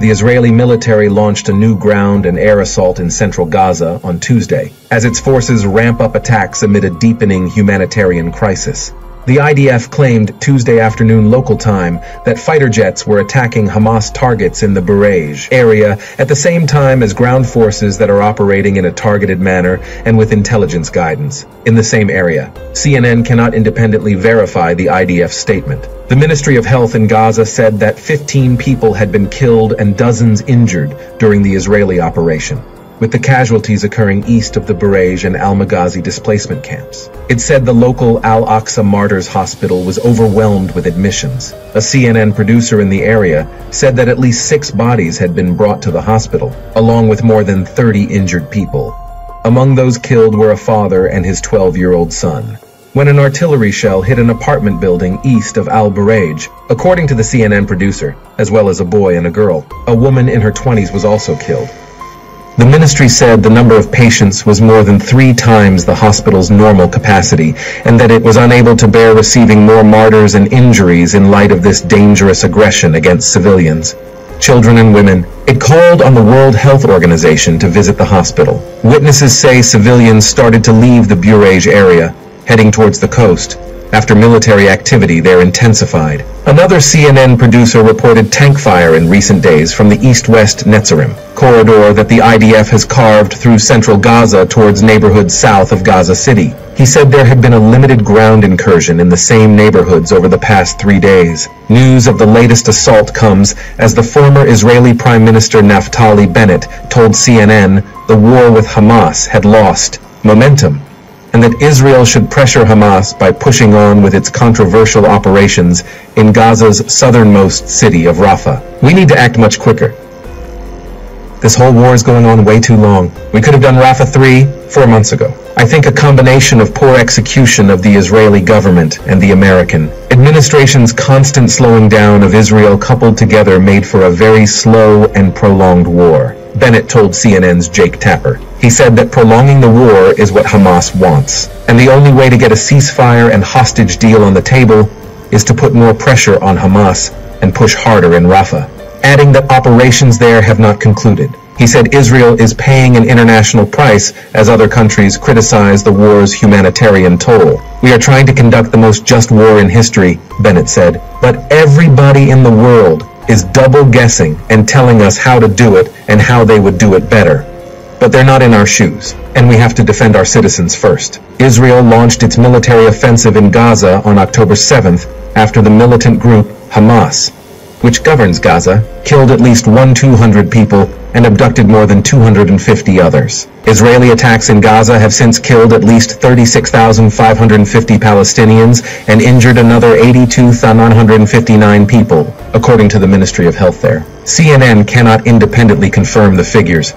the Israeli military launched a new ground and air assault in central Gaza on Tuesday, as its forces ramp up attacks amid a deepening humanitarian crisis. The IDF claimed Tuesday afternoon local time that fighter jets were attacking Hamas targets in the Bureij area at the same time as ground forces that are operating in a targeted manner and with intelligence guidance in the same area. CNN cannot independently verify the IDF statement. The Ministry of Health in Gaza said that 15 people had been killed and dozens injured during the Israeli operation with the casualties occurring east of the Bureij and Al-Maghazi displacement camps. It said the local Al-Aqsa Martyrs Hospital was overwhelmed with admissions. A CNN producer in the area said that at least six bodies had been brought to the hospital, along with more than 30 injured people. Among those killed were a father and his 12-year-old son. When an artillery shell hit an apartment building east of Al-Bureij, according to the CNN producer, as well as a boy and a girl, a woman in her 20s was also killed. The ministry said the number of patients was more than three times the hospital's normal capacity, and that it was unable to bear receiving more martyrs and injuries in light of this dangerous aggression against civilians. Children and women. It called on the World Health Organization to visit the hospital. Witnesses say civilians started to leave the Bureij area, heading towards the coast, after military activity there intensified. Another CNN producer reported tank fire in recent days from the east-west Netzarim corridor that the IDF has carved through central Gaza towards neighborhoods south of Gaza City. He said there had been a limited ground incursion in the same neighborhoods over the past three days. News of the latest assault comes as the former Israeli Prime Minister Naftali Bennett told CNN the war with Hamas had lost momentum and that Israel should pressure Hamas by pushing on with its controversial operations in Gaza's southernmost city of Rafah. We need to act much quicker. This whole war is going on way too long. We could have done Rafah 3 four months ago. I think a combination of poor execution of the Israeli government and the American administration's constant slowing down of Israel coupled together made for a very slow and prolonged war. Bennett told CNN's Jake Tapper. He said that prolonging the war is what Hamas wants, and the only way to get a ceasefire and hostage deal on the table is to put more pressure on Hamas and push harder in Rafah, adding that operations there have not concluded. He said Israel is paying an international price as other countries criticize the war's humanitarian toll. We are trying to conduct the most just war in history, Bennett said, but everybody in the world is double guessing and telling us how to do it and how they would do it better. But they're not in our shoes, and we have to defend our citizens first. Israel launched its military offensive in Gaza on October 7th after the militant group Hamas, which governs Gaza, killed at least 1,200 people and abducted more than 250 others. Israeli attacks in Gaza have since killed at least 36,550 Palestinians and injured another 82,959 people, according to the Ministry of Health there. CNN cannot independently confirm the figures,